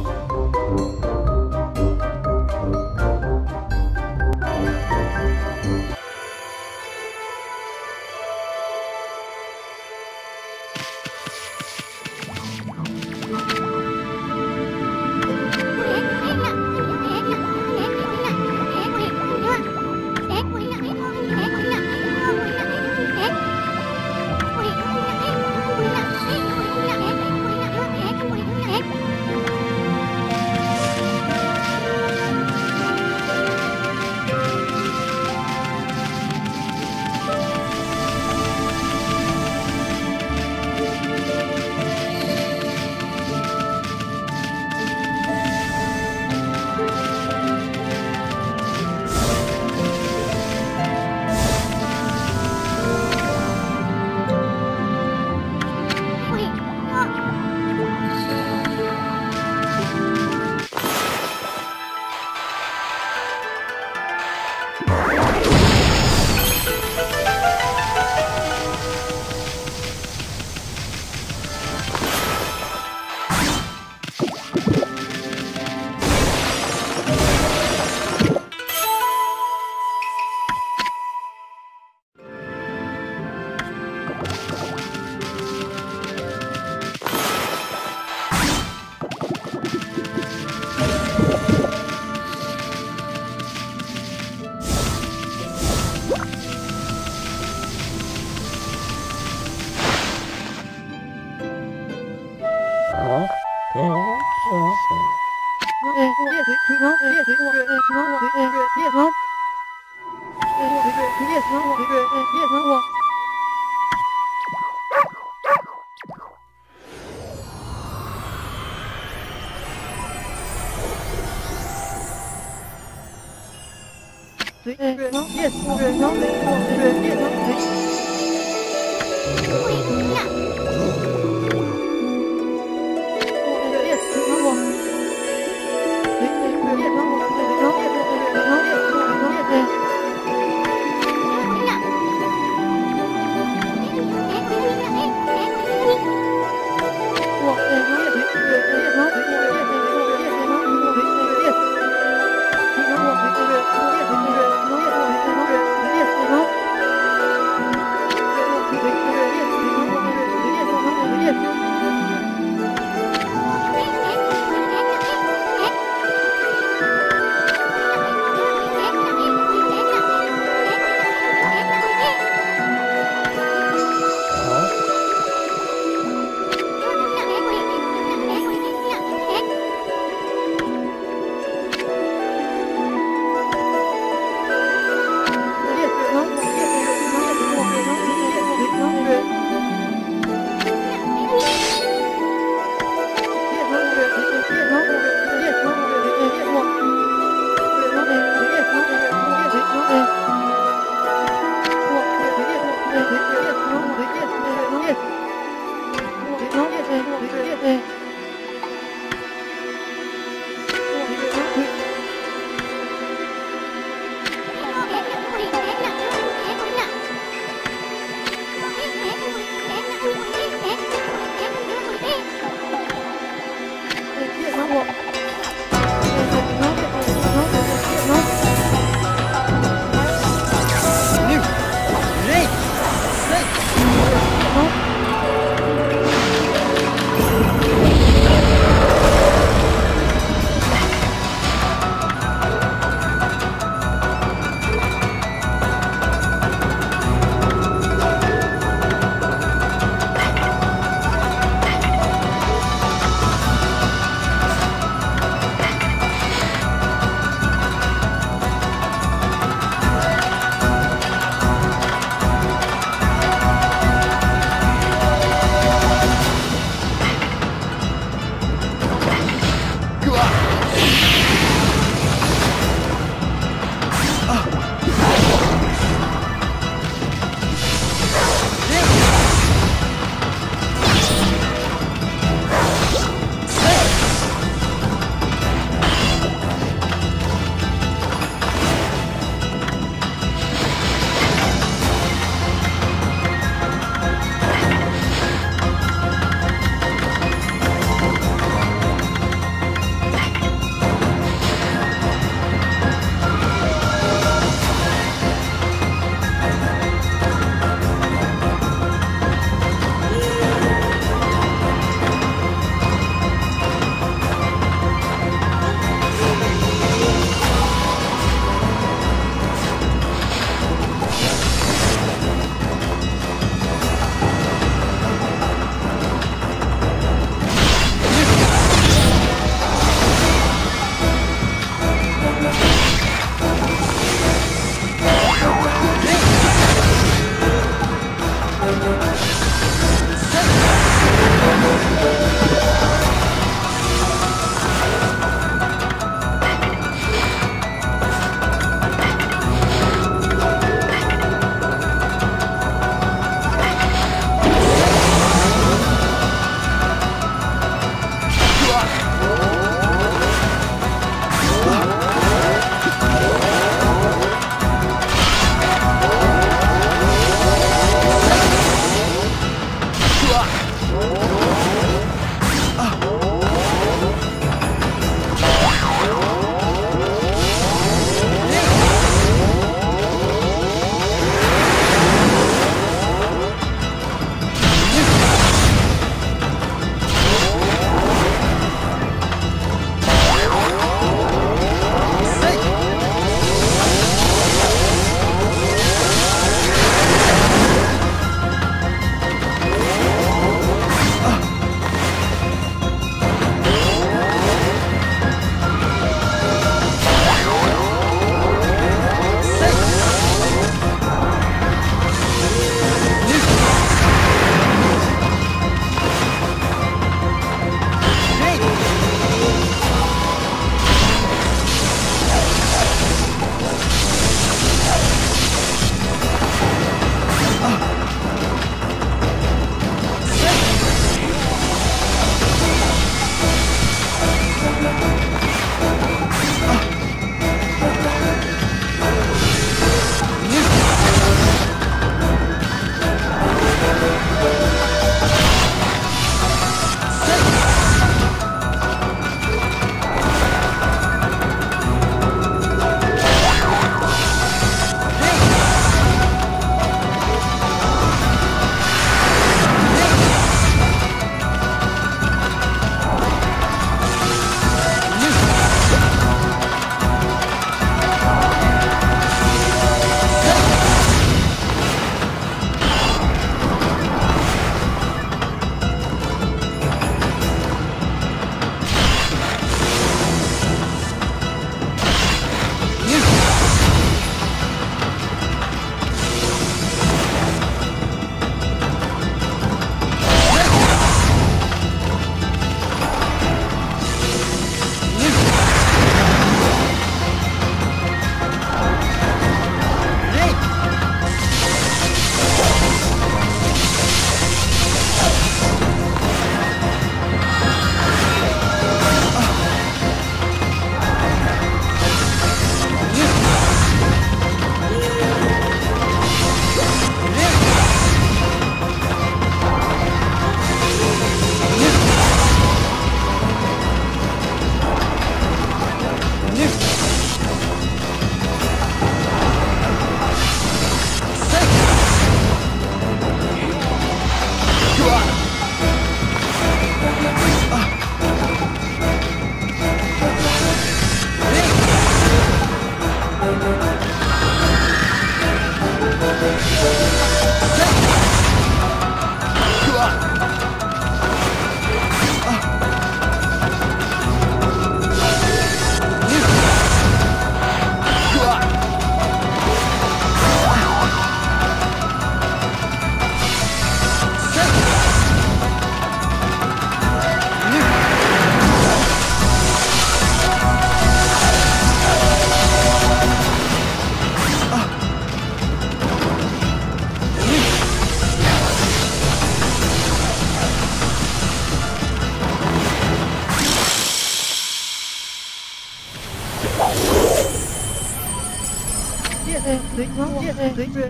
próximo.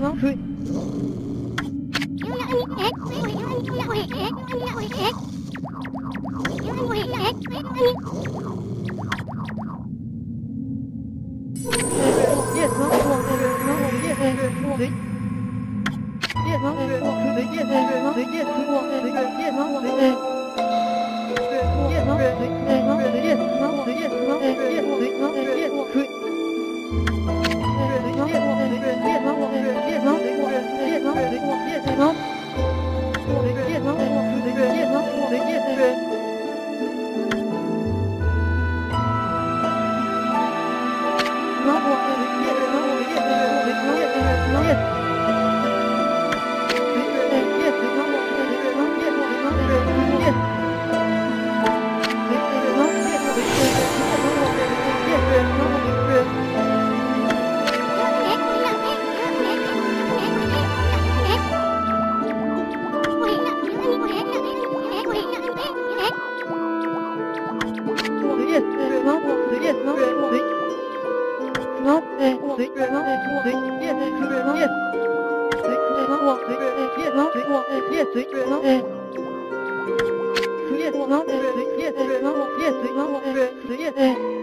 avant you.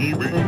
Evie.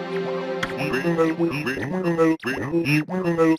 will know, will, you will know.